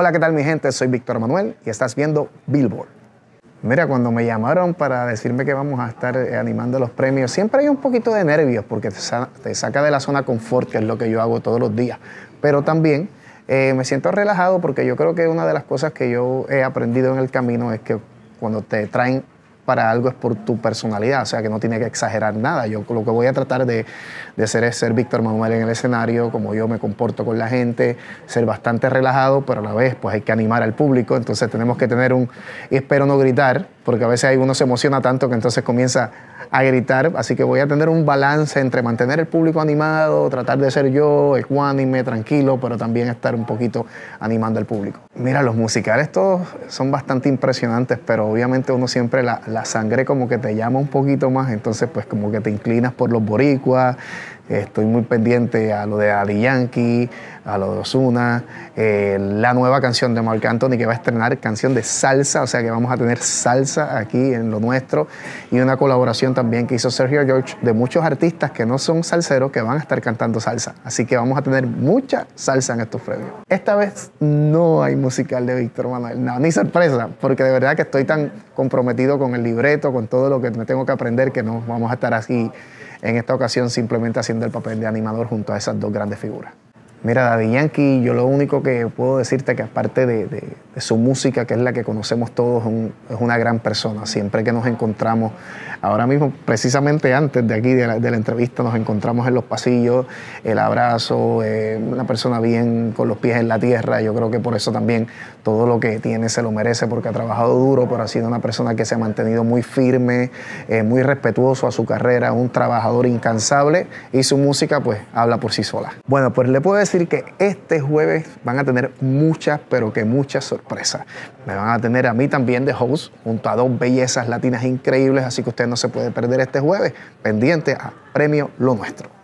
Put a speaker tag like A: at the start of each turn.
A: Hola, ¿qué tal mi gente? Soy Víctor Manuel y estás viendo Billboard. Mira, cuando me llamaron para decirme que vamos a estar eh, animando los premios, siempre hay un poquito de nervios porque te, saca de la zona confort, que es lo que yo hago todos los días. Pero también eh, me siento relajado porque yo creo que una de las cosas que yo he aprendido en el camino es que cuando te traen para algo es por tu personalidad, o sea que no tiene que exagerar nada. Yo lo que voy a tratar de, de hacer es ser Víctor Manuel en el escenario, como yo me comporto con la gente, ser bastante relajado, pero a la vez pues hay que animar al público, entonces tenemos que tener un, espero no gritar, porque a veces uno se emociona tanto que entonces comienza a gritar, así que voy a tener un balance entre mantener el público animado, tratar de ser yo ecuánime, tranquilo, pero también estar un poquito animando al público. Mira, los musicales todos son bastante impresionantes, pero obviamente uno siempre la, la sangre como que te llama un poquito más, entonces pues como que te inclinas por los boricuas, Estoy muy pendiente a lo de Adi Yankee, a lo de Osuna, eh, la nueva canción de Marc Anthony que va a estrenar, canción de salsa, o sea que vamos a tener salsa aquí en lo nuestro y una colaboración también que hizo Sergio George de muchos artistas que no son salseros que van a estar cantando salsa. Así que vamos a tener mucha salsa en estos premios. Esta vez no hay musical de Víctor Manuel, no, ni sorpresa, porque de verdad que estoy tan comprometido con el libreto, con todo lo que me tengo que aprender que no vamos a estar así en esta ocasión simplemente haciendo el papel de animador junto a esas dos grandes figuras. Mira, Daddy Yankee, yo lo único que puedo decirte que aparte de, su música, que es la que conocemos todos, es una gran persona. Siempre que nos encontramos, ahora mismo, precisamente antes de aquí, de la, entrevista, nos encontramos en los pasillos, el abrazo, eh, una persona bien con los pies en la tierra. Yo creo que por eso también todo lo que tiene se lo merece, porque ha trabajado duro, pero ha sido una persona que se ha mantenido muy firme, eh, muy respetuoso a su carrera, un trabajador incansable y su música pues habla por sí sola. Bueno, pues le puedo decir que este jueves van a tener muchas, pero que muchas sorpresas. Me van a tener a mí también de host, junto a dos bellezas latinas increíbles, así que usted no se puede perder este jueves, pendiente a Premio Lo Nuestro.